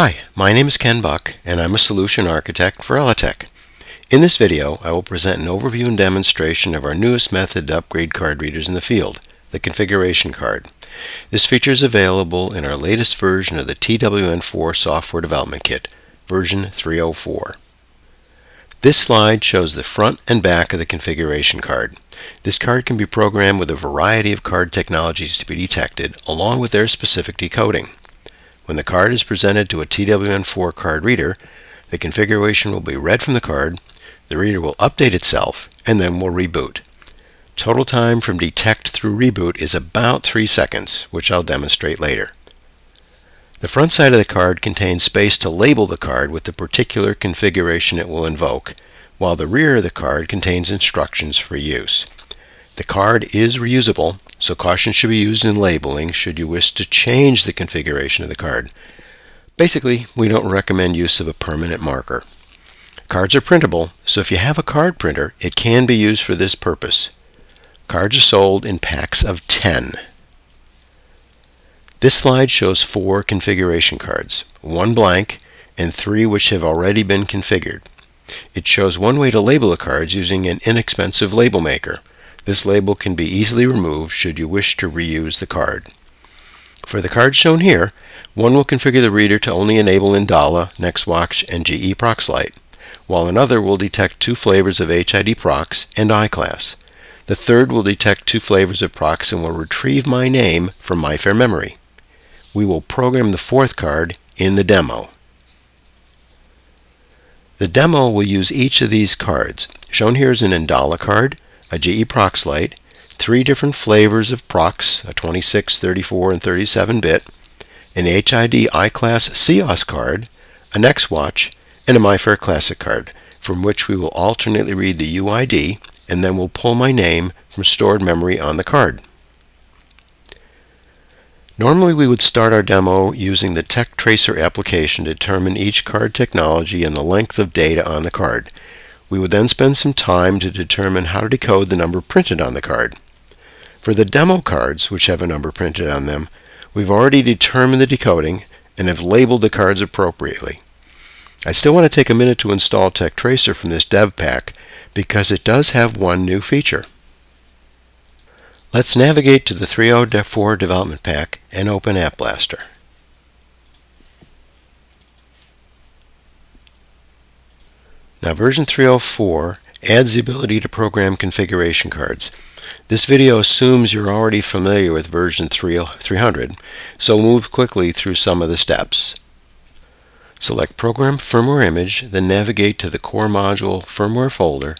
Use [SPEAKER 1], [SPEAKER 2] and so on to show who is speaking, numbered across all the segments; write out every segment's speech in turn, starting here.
[SPEAKER 1] Hi, my name is Ken Buck, and I'm a solution architect for ELATEC. In this video, I will present an overview and demonstration of our newest method to upgrade card readers in the field, the configuration card. This feature is available in our latest version of the TWN4 software development kit, version 304. This slide shows the front and back of the configuration card. This card can be programmed with a variety of card technologies to be detected, along with their specific decoding. When the card is presented to a TWN4 card reader, the configuration will be read from the card, the reader will update itself, and then will reboot. Total time from detect through reboot is about 3 seconds, which I'll demonstrate later. The front side of the card contains space to label the card with the particular configuration it will invoke, while the rear of the card contains instructions for use. The card is reusable, so caution should be used in labeling should you wish to change the configuration of the card. Basically, we don't recommend use of a permanent marker. Cards are printable, so if you have a card printer, it can be used for this purpose. Cards are sold in packs of 10. This slide shows four configuration cards, one blank and three which have already been configured. It shows one way to label the cards using an inexpensive label maker. This label can be easily removed should you wish to reuse the card. For the cards shown here, one will configure the reader to only enable Indala, Nexwatch, and GE Proxlite, while another will detect two flavors of HID Prox and iClass. The third will detect two flavors of Prox and will retrieve my name from MIFARE memory. We will program the fourth card in the demo. The demo will use each of these cards. Shown here is an Indala card, a GE Proxlite, three different flavors of Prox, a 26, 34, and 37 bit, an HID iClass Seos card, a Nexwatch, and a MIFARE Classic card, from which we will alternately read the UID and then we'll pull my name from stored memory on the card. Normally we would start our demo using the TechTracer application to determine each card technology and the length of data on the card. We would then spend some time to determine how to decode the number printed on the card. For the demo cards, which have a number printed on them, we've already determined the decoding and have labeled the cards appropriately. I still want to take a minute to install TechTracer from this dev pack because it does have one new feature. Let's navigate to the 304 development pack and open AppBlaster. Now version 304 adds the ability to program configuration cards. This video assumes you're already familiar with version 300, so move quickly through some of the steps. Select Program Firmware Image, then navigate to the Core Module Firmware folder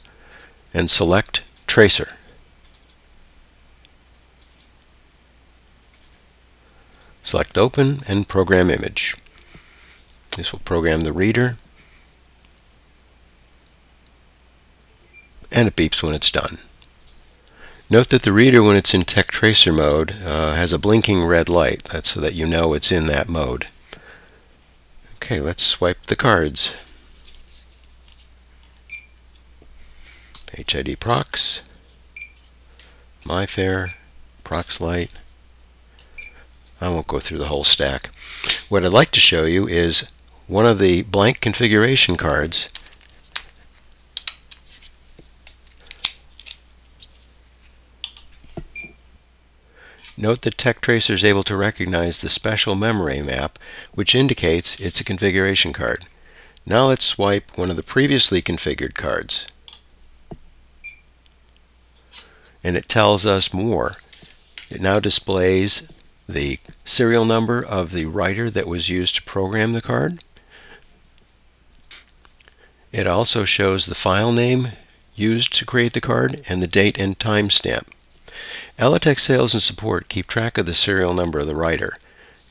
[SPEAKER 1] and select Tracer. Select Open and Program Image. This will program the reader and it beeps when it's done. Note that the reader, when it's in TechTracer mode, uh, has a blinking red light. That's so that you know it's in that mode. Okay, let's swipe the cards. HID Prox, MIFARE, Proxlite. I won't go through the whole stack. What I'd like to show you is one of the blank configuration cards Note that TechTracer is able to recognize the special memory map, which indicates it's a configuration card. Now let's swipe one of the previously configured cards. And it tells us more. It now displays the serial number of the writer that was used to program the card. It also shows the file name used to create the card and the date and timestamp. ELATEC sales and support keep track of the serial number of the writer,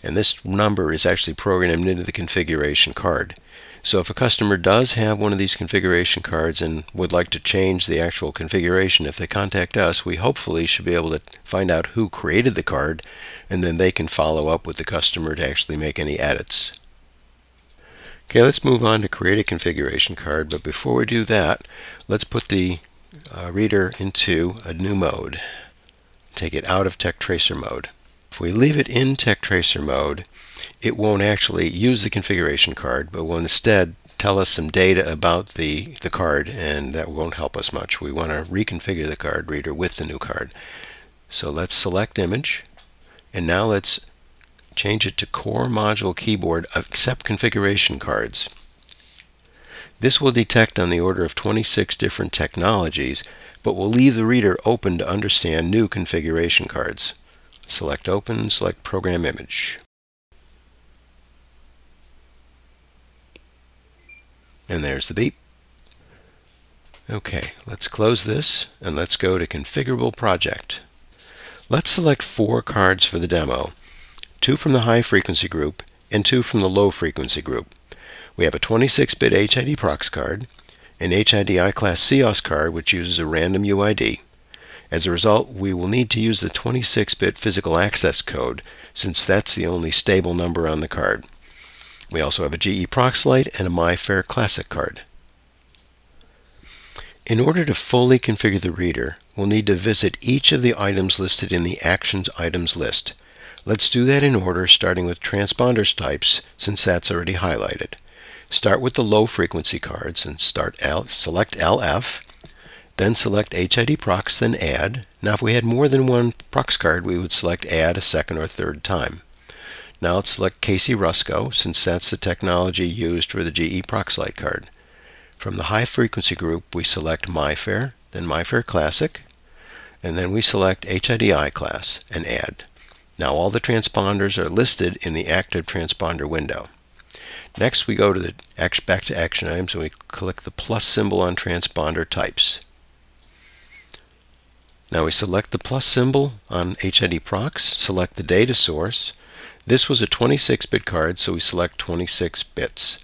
[SPEAKER 1] and this number is actually programmed into the configuration card. So if a customer does have one of these configuration cards and would like to change the actual configuration, if they contact us, we hopefully should be able to find out who created the card, and then they can follow up with the customer to actually make any edits. Okay, let's move on to create a configuration card, but before we do that, let's put the uh, reader into a new mode take it out of TechTracer mode. If we leave it in TechTracer mode, it won't actually use the configuration card, but will instead tell us some data about the, the card, and that won't help us much. We want to reconfigure the card reader with the new card. So let's select image, and now let's change it to core module keyboard accept configuration cards. This will detect on the order of 26 different technologies, but will leave the reader open to understand new configuration cards. Select Open, select Program Image. And there's the beep. Okay, let's close this and let's go to Configurable Project. Let's select four cards for the demo, two from the high frequency group and two from the low frequency group. We have a 26-bit HID prox card, an HID iClass Seos card which uses a random UID. As a result, we will need to use the 26-bit physical access code since that's the only stable number on the card. We also have a GE Proxlite and a MIFARE Classic card. In order to fully configure the reader, we'll need to visit each of the items listed in the Actions Items list. Let's do that in order, starting with transponders types, since that's already highlighted. Start with the low frequency cards and start L, select LF, then select HID prox, then add. Now if we had more than one prox card, we would select add a second or third time. Now let's select Casi-Rusco, since that's the technology used for the GE Proxlite card. From the high frequency group, we select MIFARE, then MIFARE Classic, and then we select HID iClass and add. Now all the transponders are listed in the active transponder window. Next we go to the back to action items and we click the plus symbol on transponder types. Now we select the plus symbol on HID prox, select the data source, this was a 26-bit card, so we select 26 bits.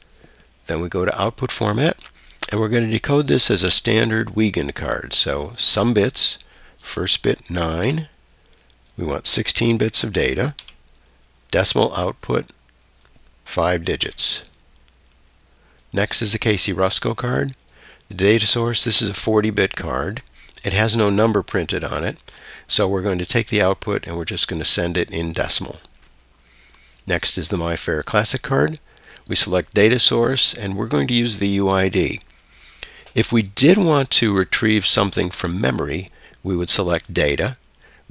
[SPEAKER 1] Then we go to output format, and we're going to decode this as a standard Wiegand card. So some bits, first bit 9, we want 16 bits of data, decimal output 5 digits. Next is the Casi-Rusco card. The data source, this is a 40-bit card. It has no number printed on it, so we're going to take the output and we're just going to send it in decimal. Next is the MIFARE Classic card. We select data source and we're going to use the UID. If we did want to retrieve something from memory, we would select data.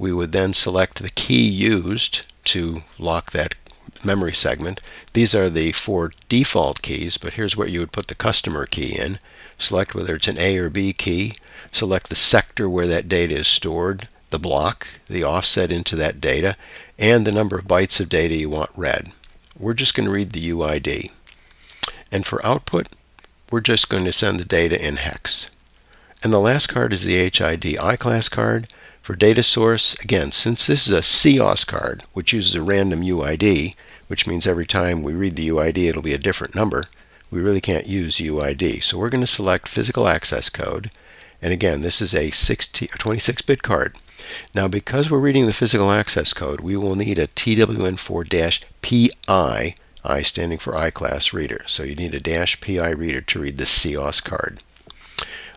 [SPEAKER 1] We would then select the key used to lock that memory segment. These are the four default keys, but here's where you would put the customer key in. Select whether it's an A or B key. Select the sector where that data is stored, the block, the offset into that data, and the number of bytes of data you want read. We're just going to read the UID. And for output, we're just going to send the data in hex. And the last card is the HID iClass card. For data source, again, since this is a Seos card, which uses a random UID, which means every time we read the UID it'll be a different number, we really can't use UID. So we're going to select physical access code. And again, this is a 26-bit card. Now because we're reading the physical access code, we will need a TWN4-PI, I standing for iClass reader. So you need a dash PI reader to read the Seos card.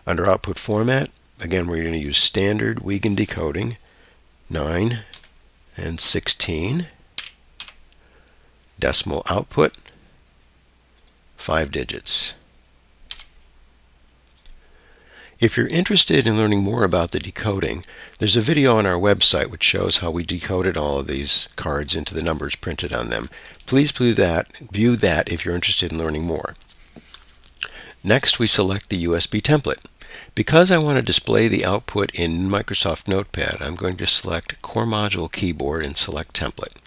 [SPEAKER 1] Under output format, again we're going to use standard Wiegand decoding, 9 and 16. Decimal output, 5 digits. If you're interested in learning more about the decoding, there's a video on our website which shows how we decoded all of these cards into the numbers printed on them. Please view that, view that if you're interested in learning more. Next, we select the USB template. Because I want to display the output in Microsoft Notepad, I'm going to select Core Module Keyboard and select Template.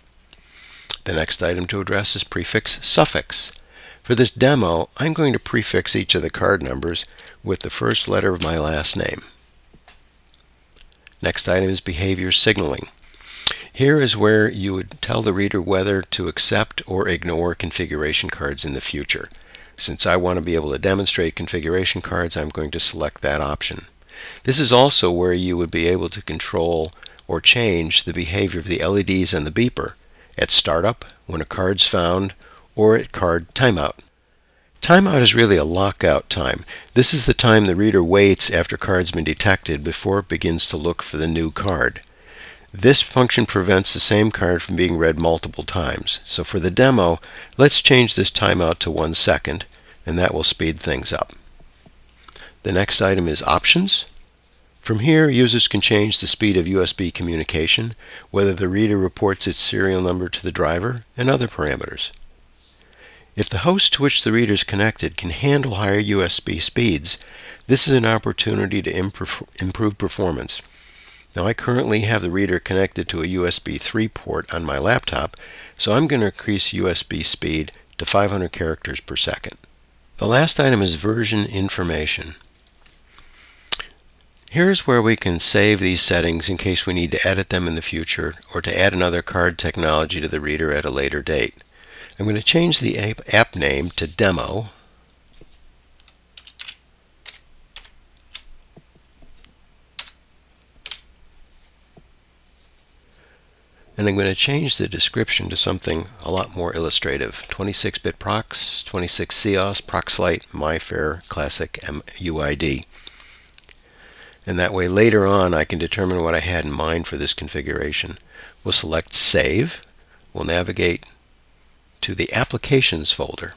[SPEAKER 1] The next item to address is prefix suffix. For this demo, I'm going to prefix each of the card numbers with the first letter of my last name. Next item is behavior signaling. Here is where you would tell the reader whether to accept or ignore configuration cards in the future. Since I want to be able to demonstrate configuration cards, I'm going to select that option. This is also where you would be able to control or change the behavior of the LEDs and the beeper at startup, when a card's found, or at card timeout. Timeout is really a lockout time. This is the time the reader waits after card's been detected before it begins to look for the new card. This function prevents the same card from being read multiple times. So for the demo, let's change this timeout to one second, and that will speed things up. The next item is Options. From here, users can change the speed of USB communication, whether the reader reports its serial number to the driver, and other parameters. If the host to which the reader is connected can handle higher USB speeds, this is an opportunity to improve performance. Now I currently have the reader connected to a USB 3 port on my laptop, so I'm going to increase USB speed to 500 characters per second. The last item is version information. Here's where we can save these settings in case we need to edit them in the future or to add another card technology to the reader at a later date. I'm going to change the app name to Demo and I'm going to change the description to something a lot more illustrative. 26-bit Prox, 26 Seos, ProxLite, MIFARE, Classic, UID. And that way later on I can determine what I had in mind for this configuration. We'll select Save. We'll navigate to the Applications folder.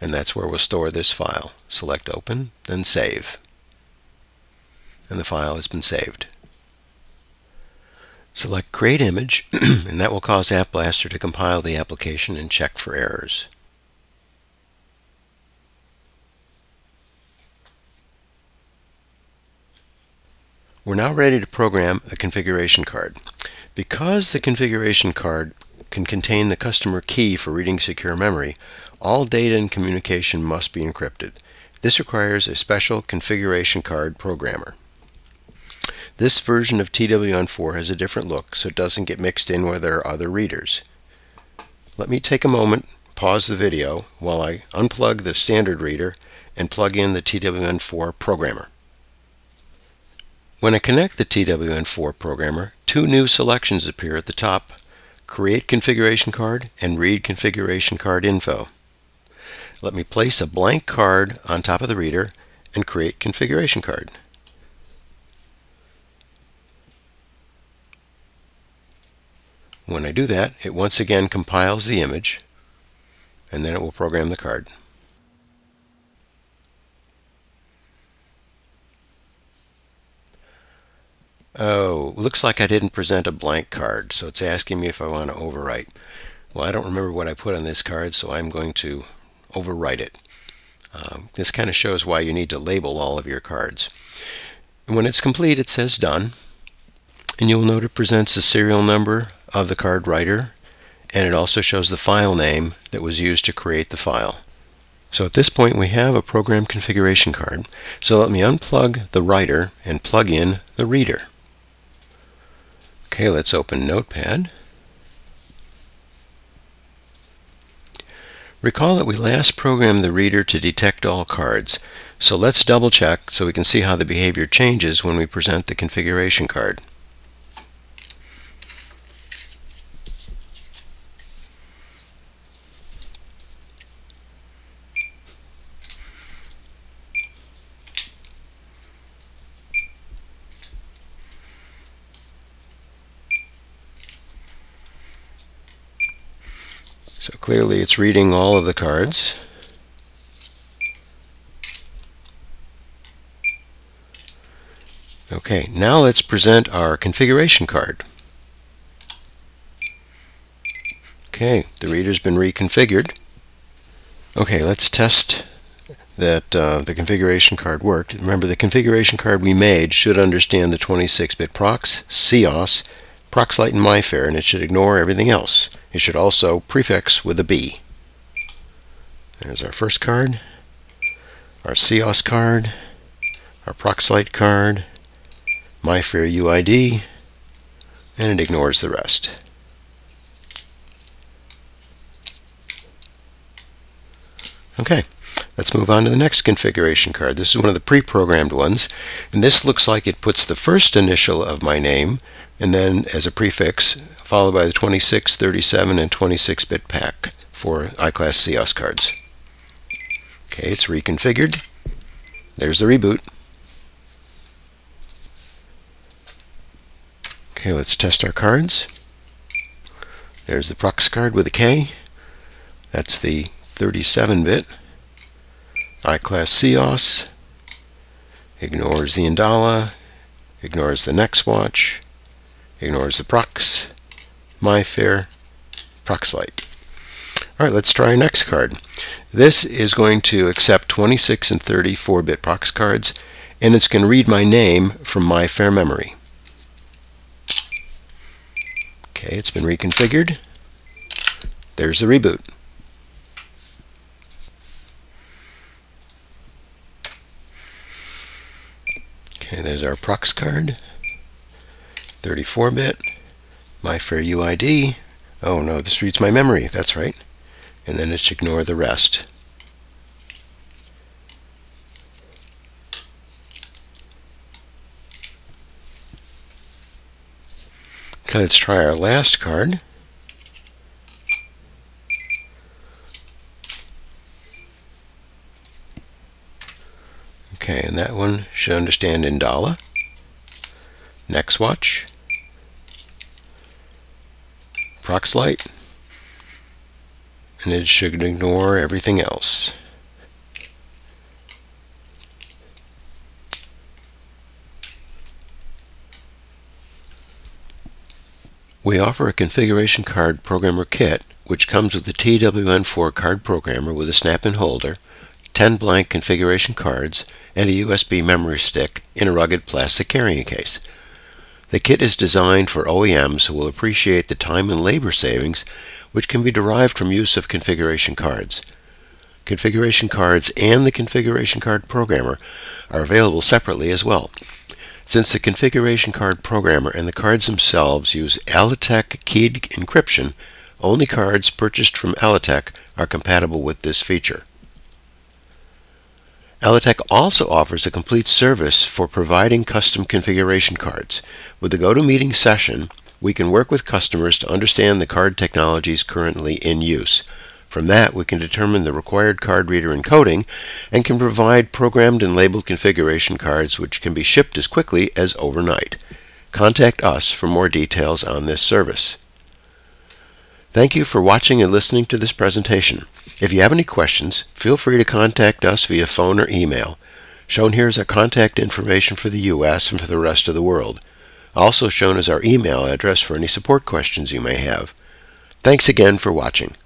[SPEAKER 1] And that's where we'll store this file. Select Open, then Save. And the file has been saved. Select Create Image, and that will cause AppBlaster to compile the application and check for errors. We're now ready to program a configuration card. Because the configuration card can contain the customer key for reading secure memory, all data and communication must be encrypted. This requires a special configuration card programmer. This version of TWN4 has a different look so it doesn't get mixed in where there are other readers. Let me take a moment, pause the video while I unplug the standard reader and plug in the TWN4 programmer. When I connect the TWN4 programmer, two new selections appear at the top, Create Configuration Card and Read Configuration Card Info. Let me place a blank card on top of the reader and create configuration card. When I do that, it once again compiles the image, and then it will program the card. Oh, looks like I didn't present a blank card, so it's asking me if I want to overwrite. Well, I don't remember what I put on this card, so I'm going to overwrite it. Um, this kind of shows why you need to label all of your cards. And when it's complete, it says done. And you'll note it presents the serial number of the card writer, and it also shows the file name that was used to create the file. So at this point we have a program configuration card. So let me unplug the writer and plug in the reader. Okay, let's open Notepad. Recall that we last programmed the reader to detect all cards, so let's double check so we can see how the behavior changes when we present the configuration card. So clearly it's reading all of the cards. Okay, now let's present our configuration card. Okay, the reader's been reconfigured. Okay, let's test that uh, the configuration card worked. Remember, the configuration card we made should understand the 26-bit Prox, Seos, ProxLite, and MIFARE, and it should ignore everything else. It should also prefix with a B. There's our first card, our Seos card, our ProxLite card, MIFARE UID, and it ignores the rest. Okay, let's move on to the next configuration card. This is one of the pre-programmed ones, and this looks like it puts the first initial of my name, and then as a prefix, followed by the 26, 37, and 26-bit pack for iClass Seos cards. Okay, it's reconfigured. There's the reboot. Okay, let's test our cards. There's the Prox card with a K. That's the 37-bit. iClass Seos. Ignores the Indala. Ignores the Nexwatch. Ignores the Prox. MIFARE. ProxLite. Alright, let's try our next card. This is going to accept 26 and 34-bit prox cards, and it's going to read my name from MIFARE memory. Okay, it's been reconfigured. There's the reboot. Okay, there's our prox card. 34-bit. MIFARE UID. Oh no, this reads my memory. That's right. And then it's ignore the rest. Okay, let's try our last card. Okay, and that one should understand Indala. Nexwatch. ProxLite. And it should ignore everything else. We offer a configuration card programmer kit which comes with the TWN4 card programmer with a snap-in holder, 10 blank configuration cards, and a USB memory stick in a rugged plastic carrying case. The kit is designed for OEMs who will appreciate the time and labor savings which can be derived from use of configuration cards. Configuration cards and the configuration card programmer are available separately as well. Since the configuration card programmer and the cards themselves use ELATEC keyed encryption, only cards purchased from ELATEC are compatible with this feature. ELATEC also offers a complete service for providing custom configuration cards. With the GoToMeeting session, we can work with customers to understand the card technologies currently in use. From that, we can determine the required card reader encoding and can provide programmed and labeled configuration cards which can be shipped as quickly as overnight. Contact us for more details on this service. Thank you for watching and listening to this presentation. If you have any questions, feel free to contact us via phone or email. Shown here is our contact information for the U.S. and for the rest of the world. Also shown is our email address for any support questions you may have. Thanks again for watching.